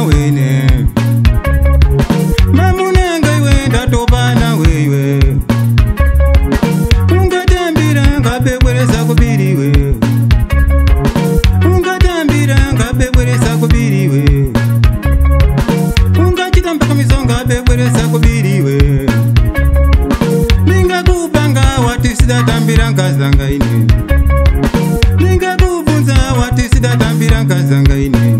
wene mamunanga iwe ndatopana weiwe ungatambira ngapebweresa kubiriwe ungatambira ngapebweresa kubiriwe ungachitambakamiso ngapebweresa kubiriwe ningakupanga wati sidatambira ngazi langa ine ningakubvunza wati sidatambira ngazi langa ine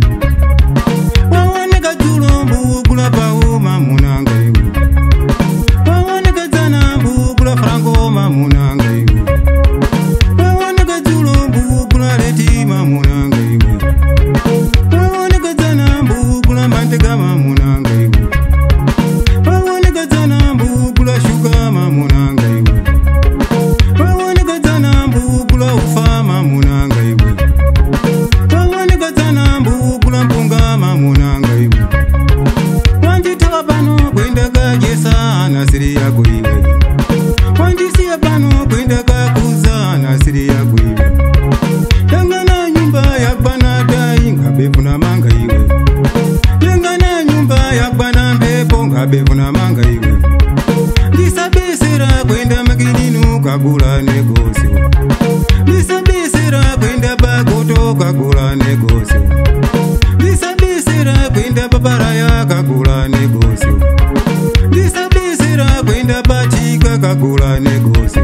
kakakula negozo ndisabizira kwenda pachikakakula negozo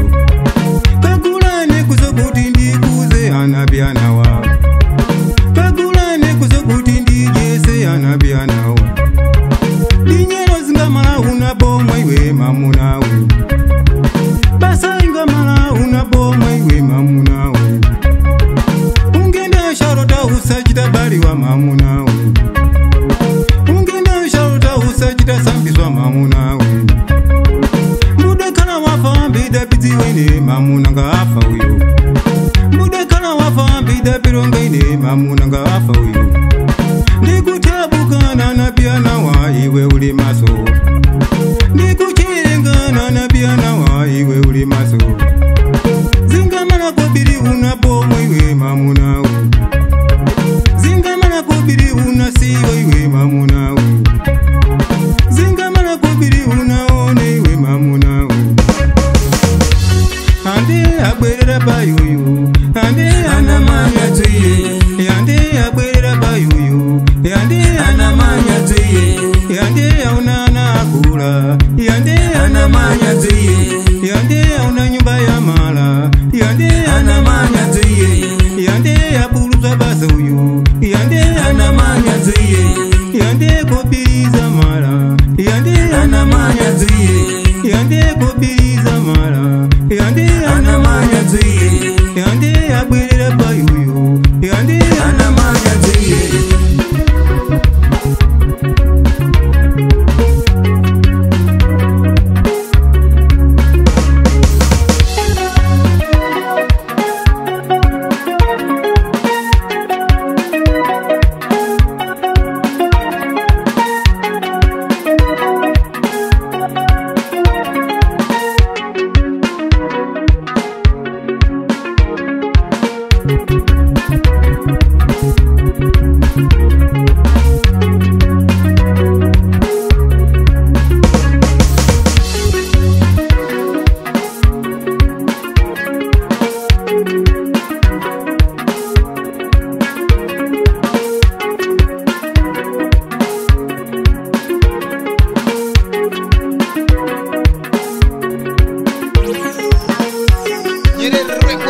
mukadzi wenhema munhu anga afa uyo bude kana wafa bhidha pirongo inhema munhu anga afa uyo ndikutabukana nabiyanawa iwe uri maso ndikucherengana nabiyanawa iwe uri maso dzingamana kobiri unapomwe iwe mamunawo yakwerera bayuyu yandi yakwerera bayuyu yandi yauna nakula yandi yauna nyumba ya mala yandi yapuluza bazuyu yandi kupiriza mala yandi anamanya zuye yandiyakubirizamalayandiyanamanyaziyandiyabwirira payuyo yandiyanamanyaziye